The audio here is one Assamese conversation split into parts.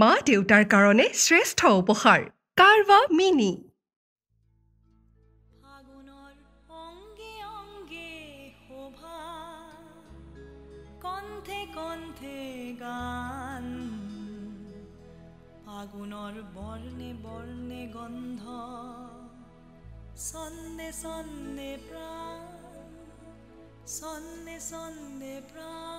মা দেউতাৰ কাৰণে শ্ৰেষ্ঠ উপহাৰ। Carvaan mini. ফাগুনৰ বৰ্ণে বৰ্ণে গন্ধ ছন্দে ছন্দে প্ৰাণ ছন্দে ছন্দে প্ৰাণ।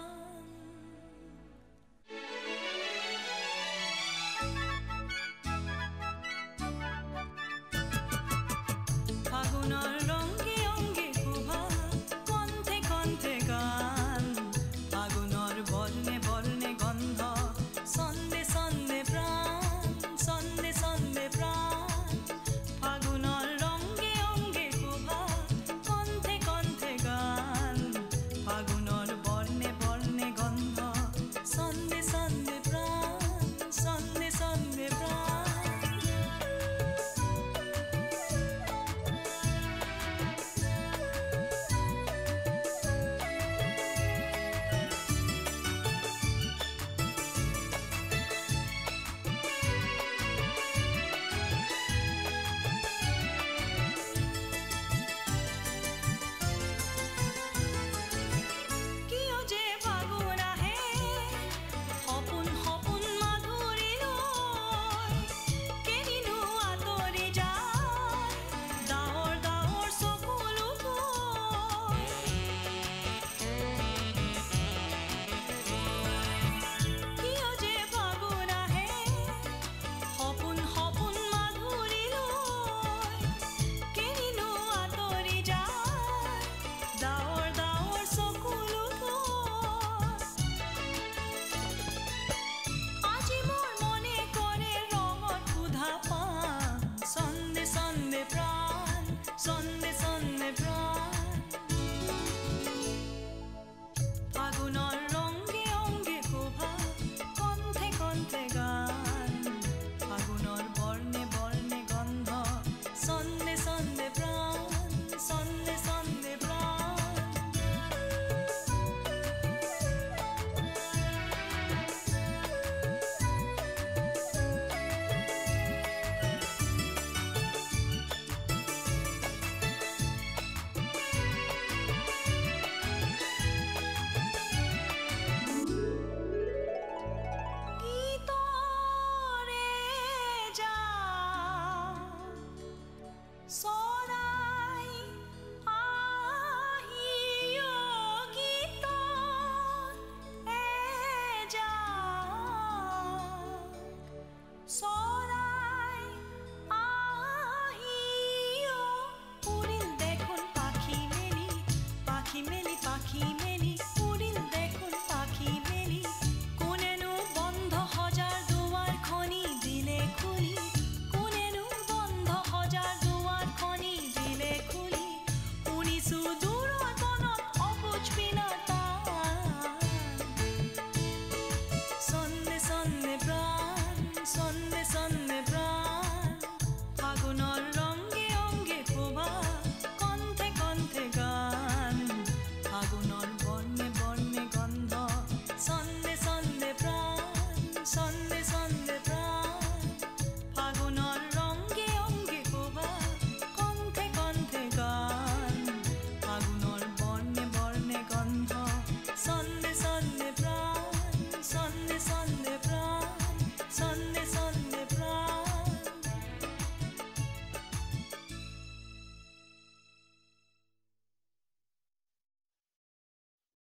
Chicago, North.